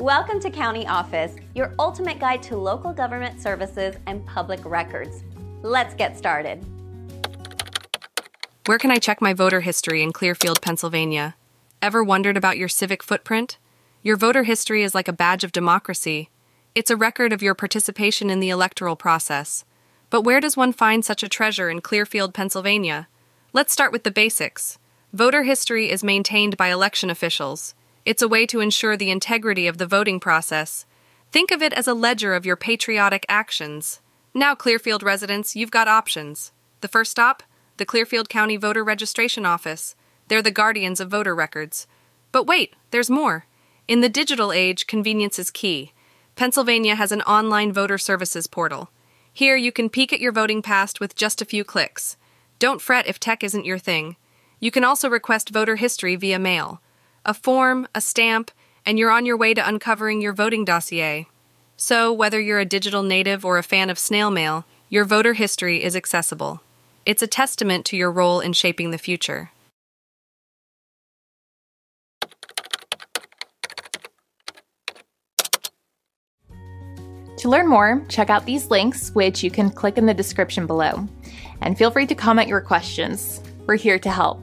Welcome to County Office, your ultimate guide to local government services and public records. Let's get started. Where can I check my voter history in Clearfield, Pennsylvania? Ever wondered about your civic footprint? Your voter history is like a badge of democracy. It's a record of your participation in the electoral process. But where does one find such a treasure in Clearfield, Pennsylvania? Let's start with the basics. Voter history is maintained by election officials. It's a way to ensure the integrity of the voting process. Think of it as a ledger of your patriotic actions. Now, Clearfield residents, you've got options. The first stop? The Clearfield County Voter Registration Office. They're the guardians of voter records. But wait, there's more. In the digital age, convenience is key. Pennsylvania has an online voter services portal. Here, you can peek at your voting past with just a few clicks. Don't fret if tech isn't your thing. You can also request voter history via mail. A form, a stamp, and you're on your way to uncovering your voting dossier. So, whether you're a digital native or a fan of snail mail, your voter history is accessible. It's a testament to your role in shaping the future. To learn more, check out these links, which you can click in the description below. And feel free to comment your questions. We're here to help.